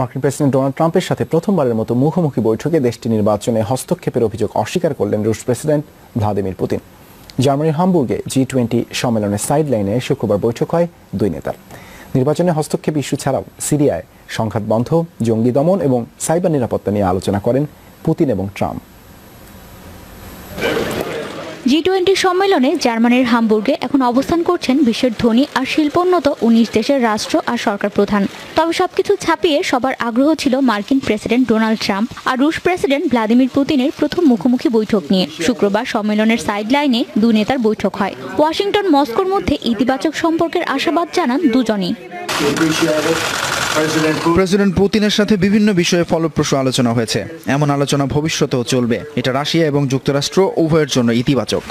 মার্কিন president Donald ট্রাম্পের সাথে প্রথমবারের মতো মুখোমুখি বৈঠকে দেশটি নির্বাচনে হস্তক্ষেপের অভিযোগ অস্বীকার করলেন রুশ প্রেসিডেন্ট ভ্লাদিমির পুতিন। জার্মানির হামবুর্গে জি টোয়েন্টি সম্মেলনের সাইডলাইনে শুক্রবার বৈঠক হয় দুই নেতার। নির্বাচনে হস্তক্ষেপ ইস্যু ছাড়াও সিরিয়ায় সংঘাত বন্ধ, জঙ্গি দমন এবং সাইবার নিরাপত্তা নিয়ে আলোচনা করেন পুতিন এবং ট্রাম্প। জি টোয়েন্টি সম্মেলনে জার্মানির হামবুর্গে এখন অবস্থান করছেন বিশ্বের ধনী আর শিল্পোন্নত উনিশ দেশের রাষ্ট্র আর সরকার প্রধান। তবে সবকিছু ছাপিয়ে সবার আগ্রহ ছিল মার্কিন প্রেসিডেন্ট ডোনাল্ড ট্রাম্প আর রুশ প্রেসিডেন্ট ভ্লাদিমির পুতিনের প্রথম মুখোমুখি বৈঠক নিয়ে। শুক্রবার সম্মেলনের সাইড লাইনে দু নেতার বৈঠক হয়। ওয়াশিংটন, মস্কোর মধ্যে ইতিবাচক সম্পর্কের আশাবাদ জানান দুজনই। প্রেসিডেন্ট পুতিনের সাথে বিভিন্ন বিষয়ে ফলপ্রসূ আলোচনা হয়েছে। এমন আলোচনা ভবিষ্যতেও চলবে। এটা রাশিয়া এবং যুক্তরাষ্ট্র উভয়ের জন্য ইতিবাচক।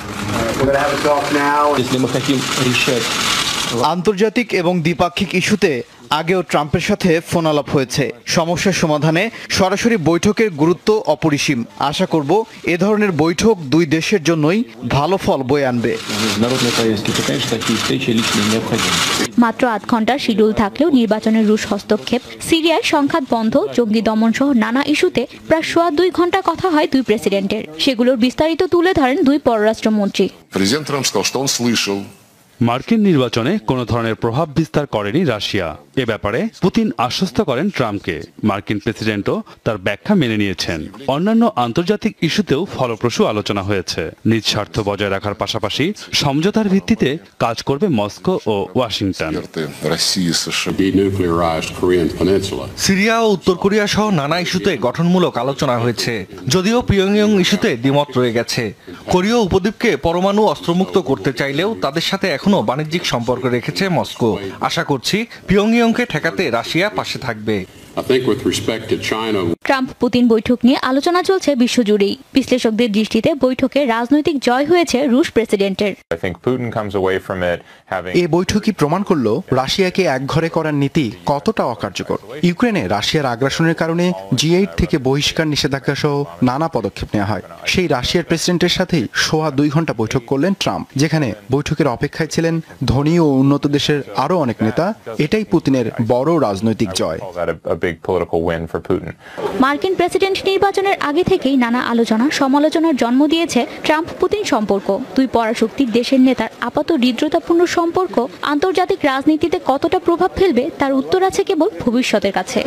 Если мы хотим решать আন্তর্জাতিক এবং দ্বিপাক্ষিক ইস্যুতে আগেও ট্রাম্পের সাথে ফোন আলাপ হয়েছে সমস্যার সমাধানে সরাসরি বৈঠকের গুরুত্ব অপরিসীম আশা করব এ ধরনের বৈঠক দুই দেশের জন্যই ভালো ফল বয়ে আনবে международные повестки, то, конечно, такие встречи лично необходимы. মাত্র আধ ঘন্টার শিডিউল থাকলেও নির্বাচনের রুশ হস্তক্ষেপ সিরিয়ায় সংঘাত বন্ধ জঙ্গি দমন সহ নানা ইস্যুতে প্রায় সোয়া দুই ঘন্টা কথা হয় দুই প্রেসিডেন্টের সেগুলোর বিস্তারিত তুলে ধরেন দুই পররাষ্ট্রমন্ত্রী Президент Трамп сказал, что он слышал মার্কিন নির্বাচনে কোনো ধরনের প্রভাব বিস্তার করেনি রাশিয়া। এ ব্যাপারে পুতিন আশ্বস্ত করেন ট্রাম্পকে। মার্কিন প্রেসিডেন্টও তার ব্যাখ্যা মেনে নিয়েছেন। অন্যান্য আন্তর্জাতিক ইস্যুতেও ফলপ্রসূ আলোচনা হয়েছে। নিজ স্বার্থ বজায় রাখার পাশাপাশি সমঝোতার ভিত্তিতে কাজ করবে মস্কো ও ওয়াশিংটন। সিরিয়া ও উত্তর কোরিয়া সহ নানা ইস্যুতে গঠনমূলক আলোচনা হয়েছে। যদিও পিয়ংইয়ং ইস্যুতে দ্বিমত রয়ে গেছে। কোরীয় উপদ্বীপকে পরমাণু অস্ত্রমুক্ত করতে চাইলেও তাদের সাথে এখন বাণিজ্যিক সম্পর্ক রেখেছে মস্কো। আশা করছি পিয়ংইয়ংকে ঠেকাতে রাশিয়া পাশে থাকবে। I think with respect to China, Trump Putin বৈঠক নিয়ে আলোচনা চলছে বিশ্বজুড়েই। বিশ্লেষকদের দৃষ্টিতে বৈঠকে রাজনৈতিক জয় হয়েছে রুশ প্রেসিডেন্টের। I think Putin comes away from it having এ বৈঠকই প্রমাণ করল রাশিয়াকে একঘরে করার নীতি কতটা অকার্যকর। ইউক্রেনে রাশিয়ার আগ্রাসনের কারণে জি এইট থেকে বহিষ্কার নিষেধাজ্ঞা সহ নানা পদক্ষেপ নেওয়া হয়। সেই রাশিয়ার প্রেসিডেন্টের সাথেই সোয়া দুই ঘণ্টা বৈঠক করলেন ট্রাম্প যেখানে বৈঠকের অপেক্ষায় ছিলেন ধনী ও উন্নত দেশের আরও অনেক নেতা। এটাই পুতিনের বড় রাজনৈতিক জয়। Big political win for Putin. মার্কিন প্রেসিডেন্ট নির্বাচনের আগে থেকেই নানা আলোচনা, সমালোচনার জন্ম দিয়েছে ট্রাম্প পুতিন সম্পর্ক দুই পরাশক্তির দেশের নেতার আপাত হৃদ্রতাপূর্ণ সম্পর্ক আন্তর্জাতিক রাজনীতিতে কতটা প্রভাব ফেলবে তার উত্তর আছে কেবল ভবিষ্যতের কাছে